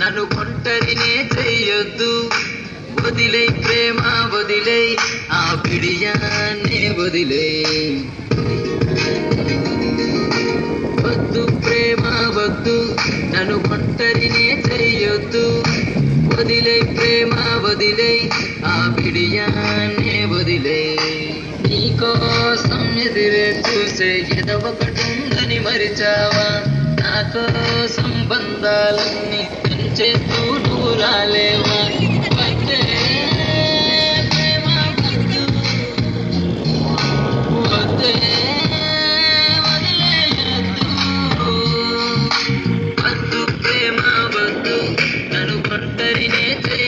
నన్ను కొంటరినే చెయ్యొద్దు. వదిలే ప్రేమ వదిలే. ఆ పిడియాన్నే వదిలే. వద్దు ప్రేమ వద్దు నన్ను కొంటరినే చెయ్యొద్దు. వదిలే ప్రేమ వదిలే. ఆ పిడియాన్నే వదిలే. నీకోసం ఎదురే చూసే ఎదవకటుందని మరిచావా? నాతో సంబంధాలన్నీ బంధాలన్నీ పెంచేస్తూ నువ్వు రాలేవా? ప్రేమ వద్దు వద్దు ప్రేమ వద్దు నన్ను ఒంటరినే చేయ.